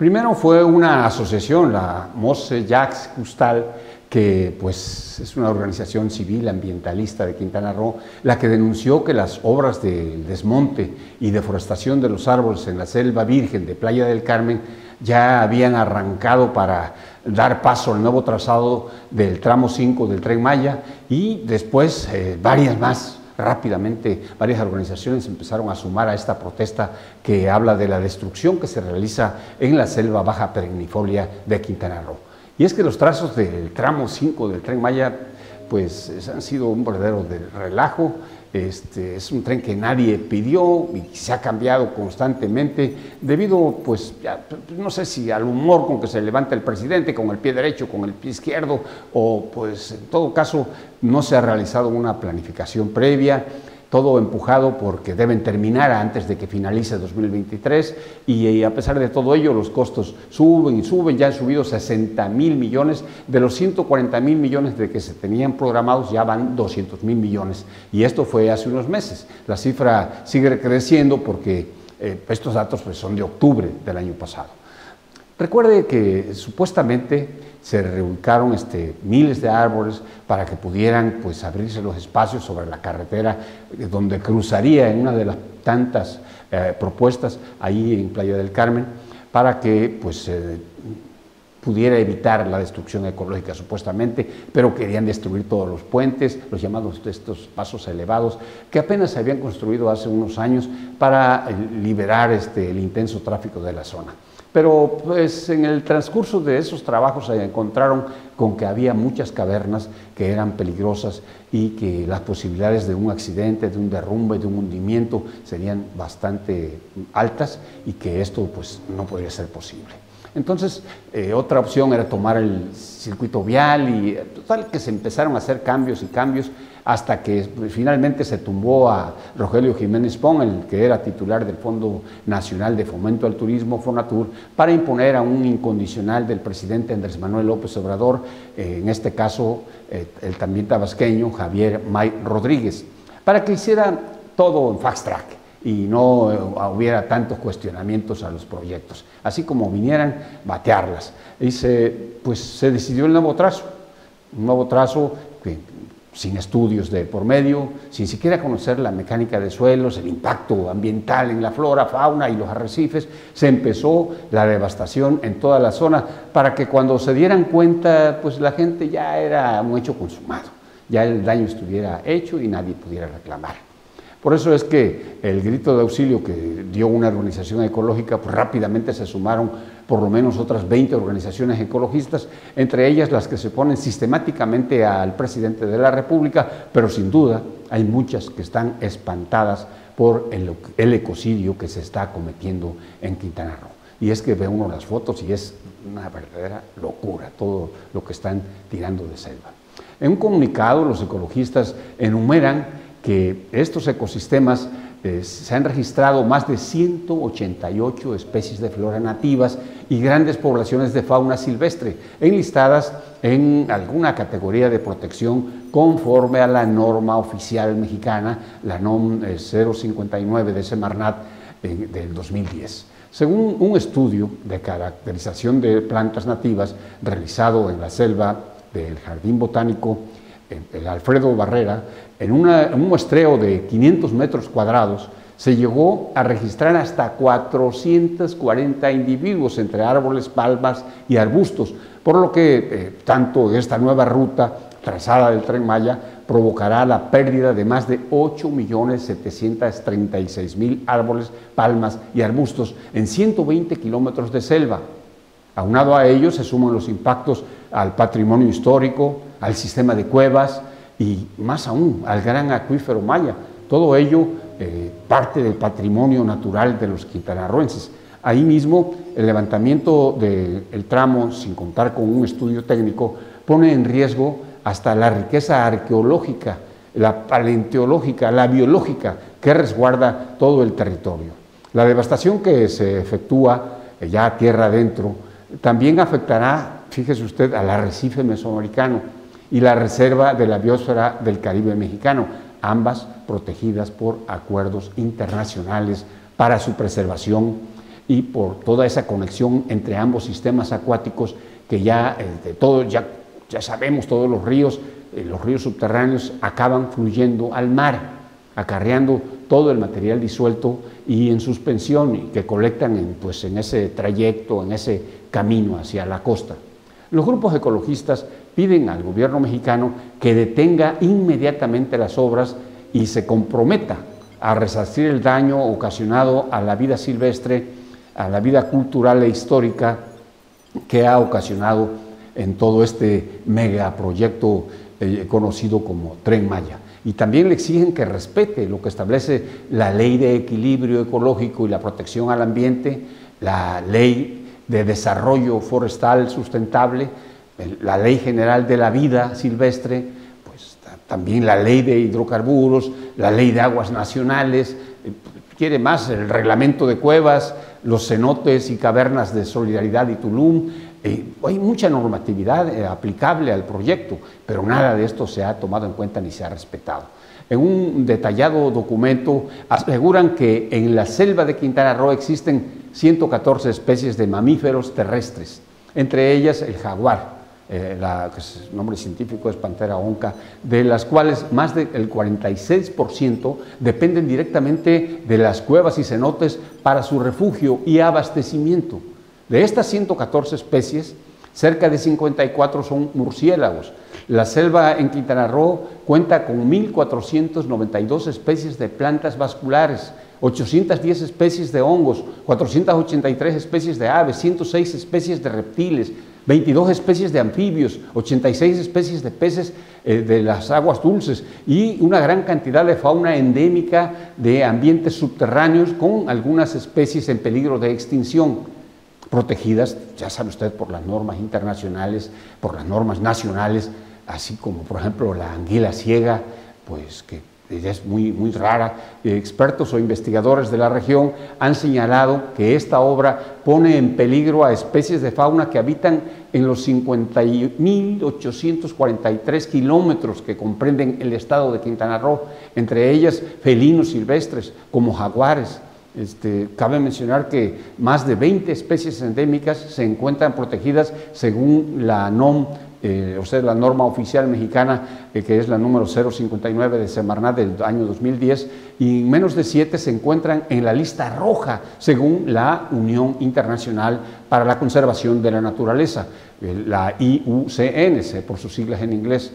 Primero fue una asociación, la Mose Jacques Custal, que pues es una organización civil ambientalista de Quintana Roo, la que denunció que las obras de desmonte y deforestación de los árboles en la selva virgen de Playa del Carmen ya habían arrancado para dar paso al nuevo trazado del tramo 5 del tren Maya y después eh, varias más rápidamente varias organizaciones empezaron a sumar a esta protesta que habla de la destrucción que se realiza en la selva baja perennifolia de Quintana Roo. Y es que los trazos del tramo 5 del tren Maya pues han sido un verdadero relajo. Este, es un tren que nadie pidió y se ha cambiado constantemente debido, pues, no sé si al humor con que se levanta el presidente, con el pie derecho, con el pie izquierdo, o pues en todo caso no se ha realizado una planificación previa todo empujado porque deben terminar antes de que finalice 2023 y, a pesar de todo ello los costos suben y suben, ya han subido 60 mil millones, de los 140 mil millones de que se tenían programados ya van 200 mil millones y esto fue hace unos meses. La cifra sigue creciendo porque eh, estos datos pues, son de octubre del año pasado. Recuerde que supuestamente se reubicaron este, miles de árboles para que pudieran pues, abrirse los espacios sobre la carretera eh, donde cruzaría en una de las tantas eh, propuestas ahí en Playa del Carmen para que pues, pudiera evitar la destrucción ecológica supuestamente, pero querían destruir todos los puentes, los llamados estos pasos elevados, que apenas se habían construido hace unos años para eh, liberar este, el intenso tráfico de la zona. Pero pues en el transcurso de esos trabajos se encontraron con que había muchas cavernas que eran peligrosas y que las posibilidades de un accidente, de un derrumbe, de un hundimiento serían bastante altas y que esto pues no podría ser posible. Entonces, eh, otra opción era tomar el circuito vial y total que se empezaron a hacer cambios y cambios hasta que finalmente se tumbó a Rogelio Jiménez Pon, el que era titular del Fondo Nacional de Fomento al Turismo, FONATUR, para imponer a un incondicional del presidente Andrés Manuel López Obrador, eh, en este caso eh, el también tabasqueño Javier May Rodríguez, para que hiciera todo en fast track y no eh, hubiera tantos cuestionamientos a los proyectos, así como vinieran, batearlas. Y se, pues se decidió el nuevo trazo, un nuevo trazo que sin estudios de por medio, sin siquiera conocer la mecánica de suelos, el impacto ambiental en la flora, fauna y los arrecifes, se empezó la devastación en toda la zona para que cuando se dieran cuenta, pues la gente ya era un hecho consumado, ya el daño estuviera hecho y nadie pudiera reclamar. Por eso es que el grito de auxilio que dio una organización ecológica, pues rápidamente se sumaron por lo menos otras 20 organizaciones ecologistas, entre ellas las que se ponen sistemáticamente al presidente de la República, pero sin duda hay muchas que están espantadas por el, ecocidio que se está cometiendo en Quintana Roo. Y es que ve uno las fotos y es una verdadera locura todo lo que están tirando de selva. En un comunicado, los ecologistas enumeran que estos ecosistemas eh, se han registrado más de 188 especies de flora nativas y grandes poblaciones de fauna silvestre, enlistadas en alguna categoría de protección conforme a la norma oficial mexicana, la NOM 059 eh, de Semarnat del 2010. Según un estudio de caracterización de plantas nativas realizado en la selva del Jardín Botánico el Alfredo Barrera, en, un muestreo de 500 metros cuadrados, se llegó a registrar hasta 440 individuos entre árboles, palmas y arbustos, por lo que eh, tanto esta nueva ruta trazada del tren Maya provocará la pérdida de más de 8.736.000 árboles, palmas y arbustos en 120 kilómetros de selva. Aunado a ello se suman los impactos al patrimonio histórico, al sistema de cuevas y más aún al gran acuífero maya. Todo ello eh, parte del patrimonio natural de los quintanarroenses. Ahí mismo el levantamiento del tramo, sin contar con un estudio técnico, pone en riesgo hasta la riqueza arqueológica, la paleontológica, la biológica que resguarda todo el territorio. La devastación que se efectúa eh, ya tierra adentro también afectará, fíjese usted, al arrecife mesoamericano y la reserva de la biosfera del Caribe mexicano, ambas protegidas por acuerdos internacionales para su preservación y por toda esa conexión entre ambos sistemas acuáticos que ya, eh, todo, ya, ya sabemos, todos los ríos, eh, los ríos subterráneos acaban fluyendo al mar, acarreando todo el material disuelto y en suspensión y que colectan en, pues, en ese trayecto, en ese camino hacia la costa. Los grupos ecologistas piden al gobierno mexicano que detenga inmediatamente las obras y se comprometa a resarcir el daño ocasionado a la vida silvestre, a la vida cultural e histórica que ha ocasionado en todo este megaproyecto eh, conocido como Tren Maya. Y también le exigen que respete lo que establece la ley de equilibrio ecológico y la protección al ambiente, la ley de desarrollo forestal sustentable, la ley general de la vida silvestre, pues también la ley de hidrocarburos, la ley de aguas nacionales, eh, quiere más el reglamento de cuevas, los cenotes y cavernas de Solidaridad y Tulum. Eh, hay mucha normatividad eh, aplicable al proyecto, pero nada de esto se ha tomado en cuenta ni se ha respetado. En un detallado documento aseguran que en la selva de Quintana Roo existen 114 especies de mamíferos terrestres, entre ellas el jaguar, eh, el nombre científico es Pantera onca, de las cuales más del 46% dependen directamente de las cuevas y cenotes para su refugio y abastecimiento. De estas 114 especies, cerca de 54 son murciélagos. La selva en Quintana Roo cuenta con 1.492 especies de plantas vasculares, 810 especies de hongos, 483 especies de aves, 106 especies de reptiles, 22 especies de anfibios, 86 especies de peces eh, de las aguas dulces y una gran cantidad de fauna endémica de ambientes subterráneos con algunas especies en peligro de extinción, protegidas, ya sabe usted, por las normas internacionales, por las normas nacionales, así como por ejemplo la anguila ciega, pues que es muy, muy rara. Expertos o investigadores de la región han señalado que esta obra pone en peligro a especies de fauna que habitan en los 50.843 kilómetros que comprenden el estado de Quintana Roo, entre ellas felinos silvestres como jaguares. Este, cabe mencionar que más de 20 especies endémicas se encuentran protegidas según la NOM eh, o sea, la norma oficial mexicana, eh, que es la número 059 de Semarnat del año 2010, y menos de siete se encuentran en la lista roja, según la Unión Internacional para la Conservación de la Naturaleza, eh, la IUCN, por sus siglas en inglés.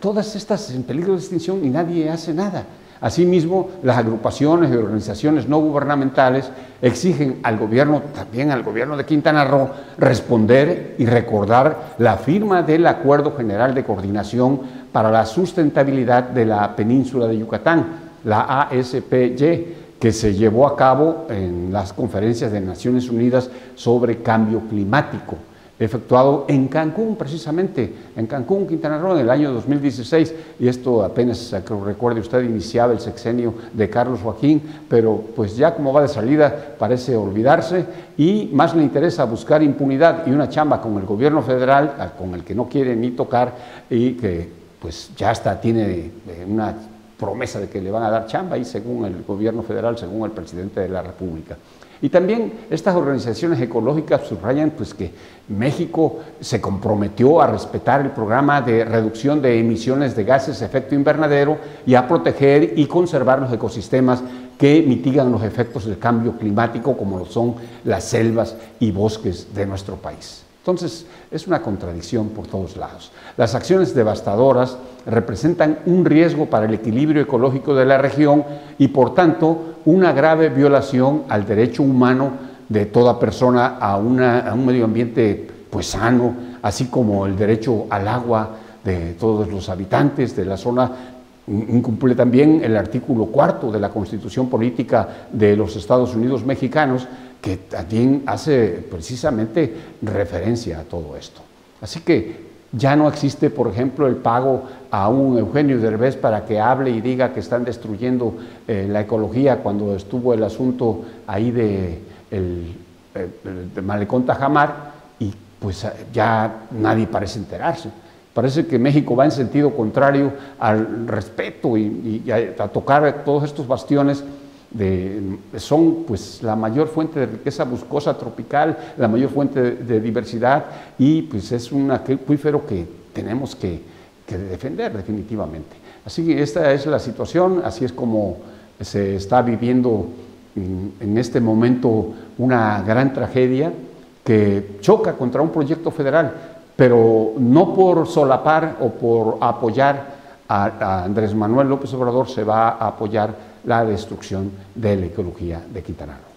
todas estas en peligro de extinción y nadie hace nada. Asimismo, las agrupaciones y organizaciones no gubernamentales exigen al gobierno, también al gobierno de Quintana Roo, responder y recordar la firma del Acuerdo General de Coordinación para la Sustentabilidad de la Península de Yucatán, la ASPY, que se llevó a cabo en las conferencias de Naciones Unidas sobre cambio climático efectuado en Cancún, precisamente, en Cancún, Quintana Roo, en el año 2016, y esto apenas, que recuerde usted, iniciaba el sexenio de Carlos Joaquín, pero pues ya como va de salida parece olvidarse y más le interesa buscar impunidad y una chamba con el gobierno federal, con el que no quiere ni tocar y que pues ya hasta tiene eh, una promesa de que le van a dar chamba y según el gobierno federal, según el presidente de la República. Y también estas organizaciones ecológicas subrayan pues, que México se comprometió a respetar el programa de reducción de emisiones de gases de efecto invernadero y a proteger y conservar los ecosistemas que mitigan los efectos del cambio climático, como lo son las selvas y bosques de nuestro país. Entonces, es una contradicción por todos lados. Las acciones devastadoras representan un riesgo para el equilibrio ecológico de la región y, por tanto, una grave violación al derecho humano de toda persona a, un medio ambiente pues, sano, así como el derecho al agua de todos los habitantes de la zona. Incumple también el artículo cuarto de la Constitución Política de los Estados Unidos Mexicanos, que también hace precisamente referencia a todo esto. Así que ya no existe, por ejemplo, el pago a un Eugenio Derbez para que hable y diga que están destruyendo eh, la ecología cuando estuvo el asunto ahí de el, Malecón Tajamar y pues ya nadie parece enterarse. Parece que México va en sentido contrario al respeto y, a, tocar todos estos bastiones son pues la mayor fuente de riqueza buscosa tropical, la mayor fuente de, diversidad y pues es un acuífero que tenemos que, defender definitivamente. Así que esta es la situación, así es como se está viviendo en este momento una gran tragedia que choca contra un proyecto federal, pero no por solapar o por apoyar a, Andrés Manuel López Obrador se va a apoyar la destrucción de la ecología de Quintana Roo.